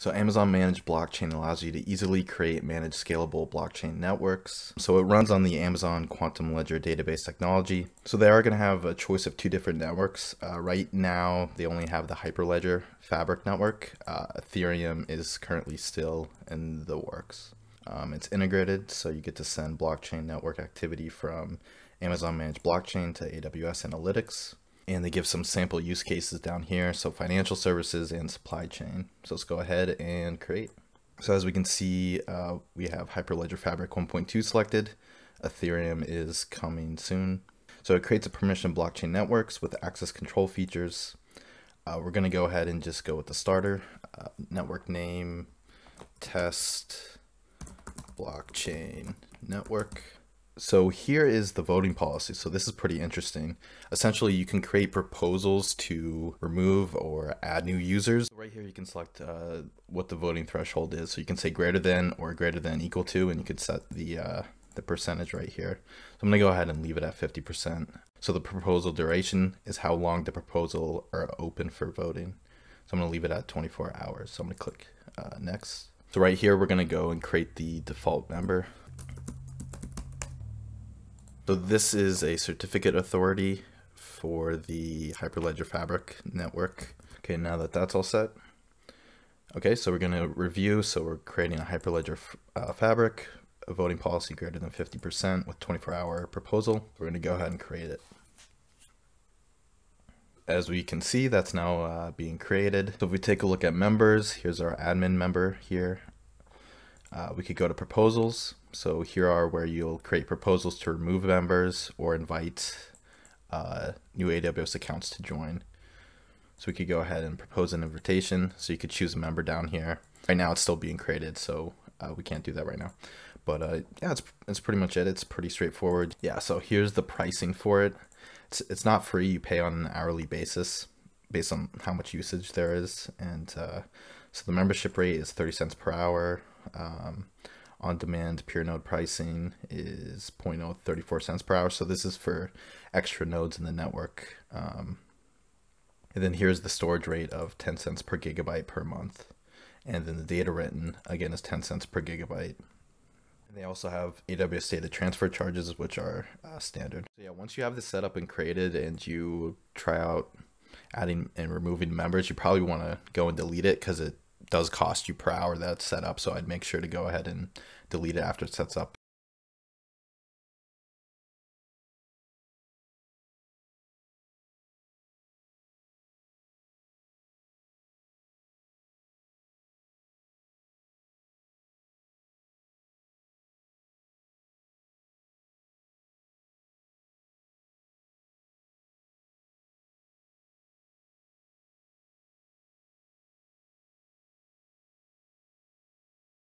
So Amazon Managed Blockchain allows you to easily create manage scalable blockchain networks. So it runs on the Amazon Quantum Ledger database technology. So they are going to have a choice of two different networks. Uh, right now, they only have the Hyperledger Fabric network. Uh, Ethereum is currently still in the works. Um, it's integrated, so you get to send blockchain network activity from Amazon Managed Blockchain to AWS Analytics and they give some sample use cases down here. So financial services and supply chain. So let's go ahead and create. So as we can see, uh, we have Hyperledger Fabric 1.2 selected. Ethereum is coming soon. So it creates a permission blockchain networks with access control features. Uh, we're going to go ahead and just go with the starter. Uh, network name, test, blockchain network so here is the voting policy. So this is pretty interesting. Essentially, you can create proposals to remove or add new users. Right here, you can select uh, what the voting threshold is. So you can say greater than or greater than equal to, and you could set the uh, the percentage right here. So I'm gonna go ahead and leave it at 50%. So the proposal duration is how long the proposal are open for voting. So I'm gonna leave it at 24 hours. So I'm gonna click uh, next. So right here, we're gonna go and create the default member. So this is a certificate authority for the Hyperledger Fabric network. Okay, now that that's all set. Okay, so we're going to review. So we're creating a Hyperledger uh, Fabric, a voting policy greater than 50% with 24 hour proposal. We're going to go ahead and create it. As we can see, that's now uh, being created. So if we take a look at members, here's our admin member here. Uh, we could go to proposals. So here are where you'll create proposals to remove members or invite uh, new AWS accounts to join. So we could go ahead and propose an invitation. So you could choose a member down here. Right now it's still being created, so uh, we can't do that right now. But uh, yeah, it's, it's pretty much it. It's pretty straightforward. Yeah, so here's the pricing for it. It's, it's not free. You pay on an hourly basis based on how much usage there is. And uh, so the membership rate is 30 cents per hour. Um, on demand peer node pricing is 0.034 cents per hour. So this is for extra nodes in the network. Um, and then here's the storage rate of 10 cents per gigabyte per month. And then the data written, again, is 10 cents per gigabyte. And they also have AWS data transfer charges, which are uh, standard. So yeah, once you have this set up and created and you try out adding and removing members, you probably want to go and delete it because it does cost you per hour that's set up. So I'd make sure to go ahead and delete it after it sets up.